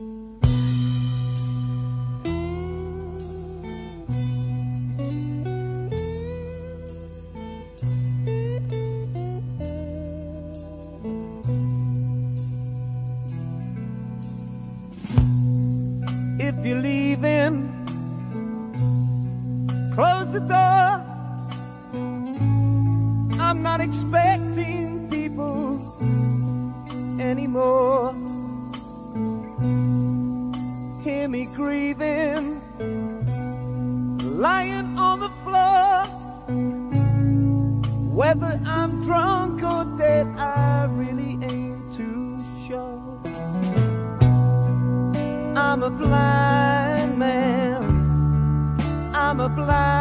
If you're leaving, close the door. I'm not expecting people anymore. hear me grieving, lying on the floor. Whether I'm drunk or dead, I really ain't too sure. I'm a blind man, I'm a blind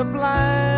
the blind.